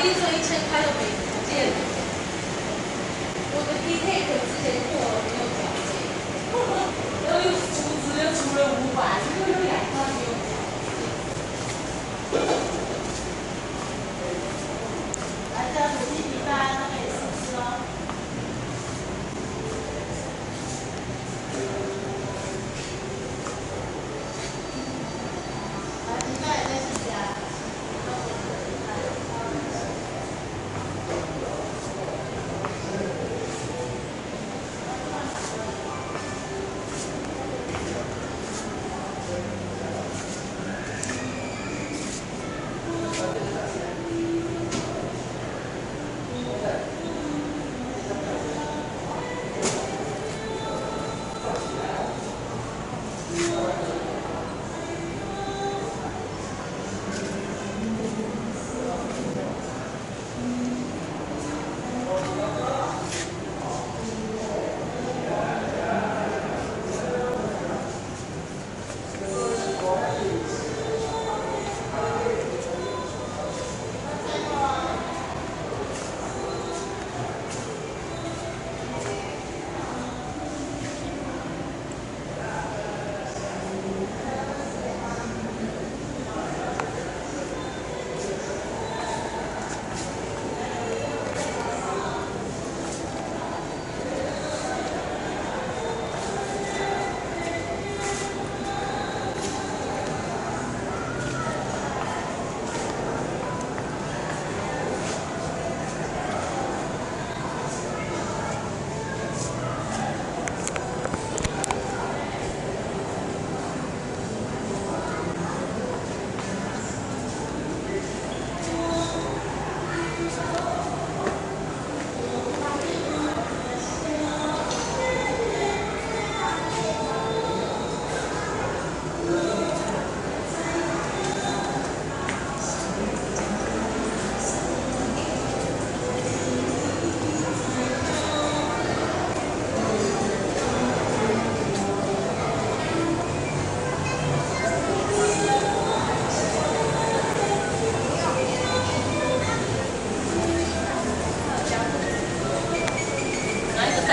一定一千块都没不见。我的 P K 之前过了。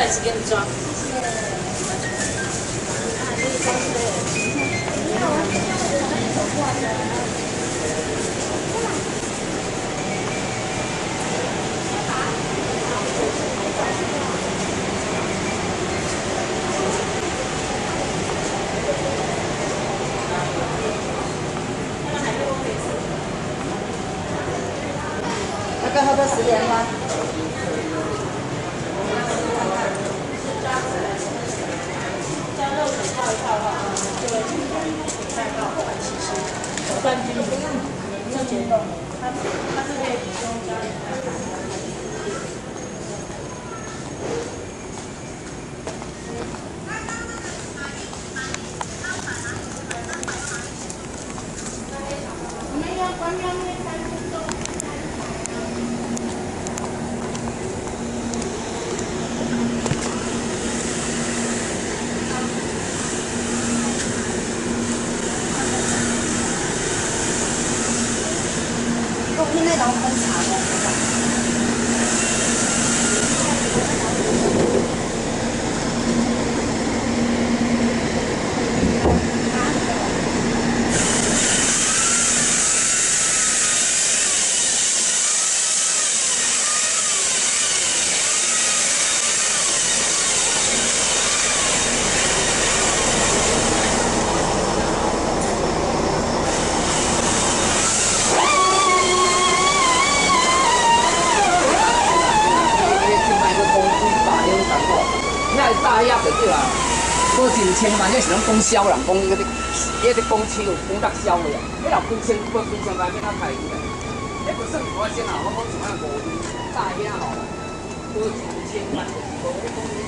袋子给你装。那个喝个十莲花。加热水泡一套的话，就会带到后其实酸菌不用不用解冻，它它是可以补充加 폰에 나온 건 4번. 多真千万，那是拢讲销人讲迄个，迄个讲手讲得销的啊，迄若几千块、几千块，变哪开去啊？迄不算我先啊，我讲一万？五大鸭吼，多真千万？就是无迄讲。